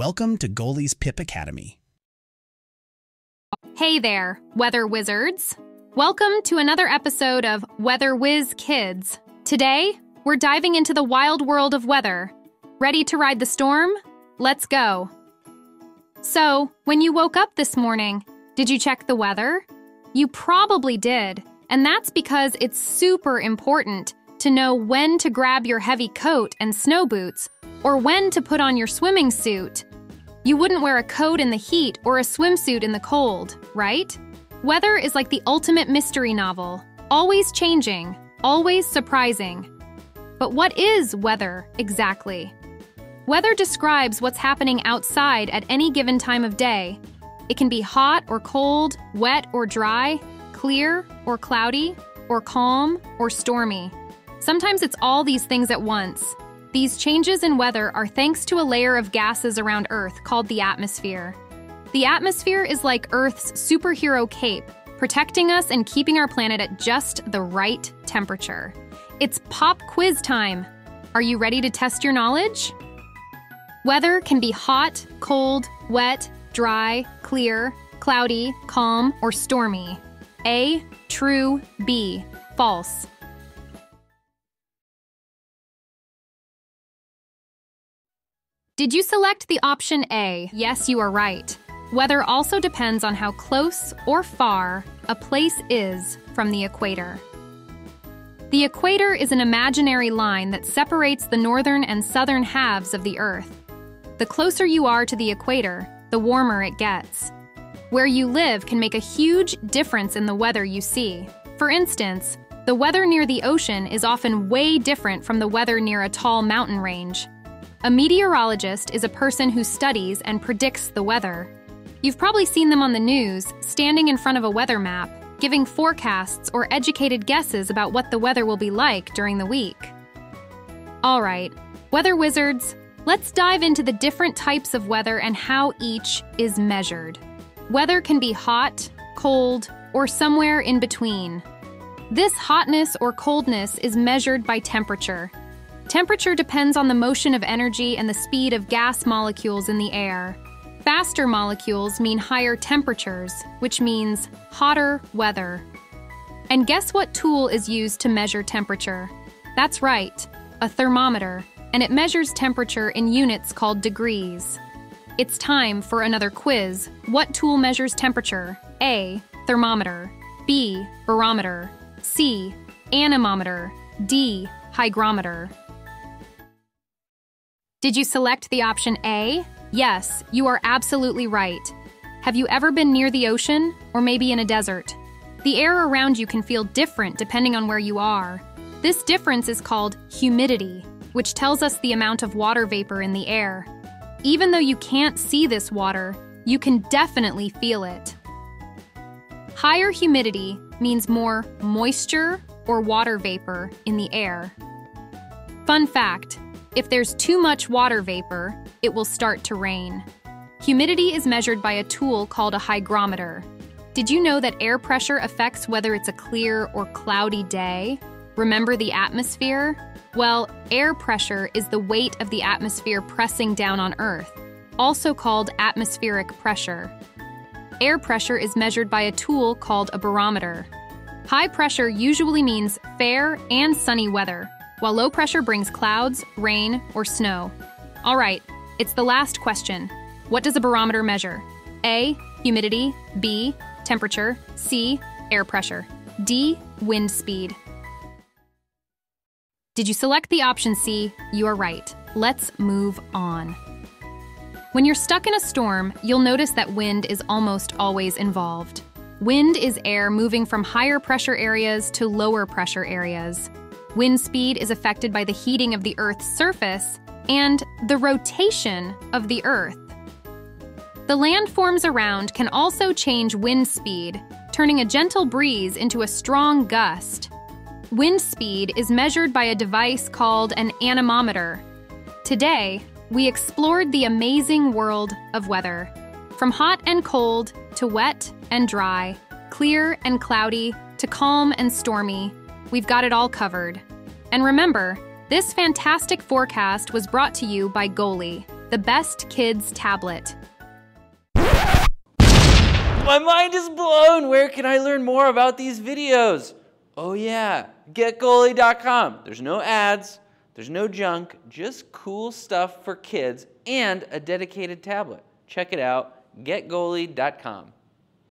Welcome to Gooli's Pip Academy. Hey there, weather wizards. Welcome to another episode of Weather Whiz Kids. Today, we're diving into the wild world of weather. Ready to ride the storm? Let's go. So, when you woke up this morning, did you check the weather? You probably did, and that's because it's super important to know when to grab your heavy coat and snow boots or when to put on your swimming suit. You wouldn't wear a coat in the heat or a swimsuit in the cold, right? Weather is like the ultimate mystery novel, always changing, always surprising. But what is weather exactly? Weather describes what's happening outside at any given time of day. It can be hot or cold, wet or dry, clear or cloudy, or calm or stormy. Sometimes it's all these things at once, these changes in weather are thanks to a layer of gases around Earth called the atmosphere. The atmosphere is like Earth's superhero cape, protecting us and keeping our planet at just the right temperature. It's pop quiz time. Are you ready to test your knowledge? Weather can be hot, cold, wet, dry, clear, cloudy, calm, or stormy. A. True. B. False. Did you select the option A? Yes, you are right. Weather also depends on how close or far a place is from the equator. The equator is an imaginary line that separates the northern and southern halves of the Earth. The closer you are to the equator, the warmer it gets. Where you live can make a huge difference in the weather you see. For instance, the weather near the ocean is often way different from the weather near a tall mountain range. A meteorologist is a person who studies and predicts the weather. You've probably seen them on the news, standing in front of a weather map, giving forecasts or educated guesses about what the weather will be like during the week. All right, weather wizards, let's dive into the different types of weather and how each is measured. Weather can be hot, cold, or somewhere in between. This hotness or coldness is measured by temperature, Temperature depends on the motion of energy and the speed of gas molecules in the air. Faster molecules mean higher temperatures, which means hotter weather. And guess what tool is used to measure temperature? That's right, a thermometer, and it measures temperature in units called degrees. It's time for another quiz. What tool measures temperature? A. Thermometer. B. Barometer. C. Anemometer. D. Hygrometer. Did you select the option A? Yes, you are absolutely right. Have you ever been near the ocean or maybe in a desert? The air around you can feel different depending on where you are. This difference is called humidity, which tells us the amount of water vapor in the air. Even though you can't see this water, you can definitely feel it. Higher humidity means more moisture or water vapor in the air. Fun fact if there's too much water vapor, it will start to rain. Humidity is measured by a tool called a hygrometer. Did you know that air pressure affects whether it's a clear or cloudy day? Remember the atmosphere? Well, air pressure is the weight of the atmosphere pressing down on Earth, also called atmospheric pressure. Air pressure is measured by a tool called a barometer. High pressure usually means fair and sunny weather, while low pressure brings clouds, rain, or snow. All right, it's the last question. What does a barometer measure? A. Humidity. B. Temperature. C. Air pressure. D. Wind speed. Did you select the option C? You are right. Let's move on. When you're stuck in a storm, you'll notice that wind is almost always involved. Wind is air moving from higher pressure areas to lower pressure areas. Wind speed is affected by the heating of the Earth's surface and the rotation of the Earth. The landforms around can also change wind speed, turning a gentle breeze into a strong gust. Wind speed is measured by a device called an anemometer. Today, we explored the amazing world of weather. From hot and cold to wet and dry, clear and cloudy to calm and stormy, we've got it all covered. And remember, this fantastic forecast was brought to you by Gooli. the best kids tablet. My mind is blown. Where can I learn more about these videos? Oh yeah, getgooli.com. There's no ads, there's no junk, just cool stuff for kids and a dedicated tablet. Check it out, getgooli.com.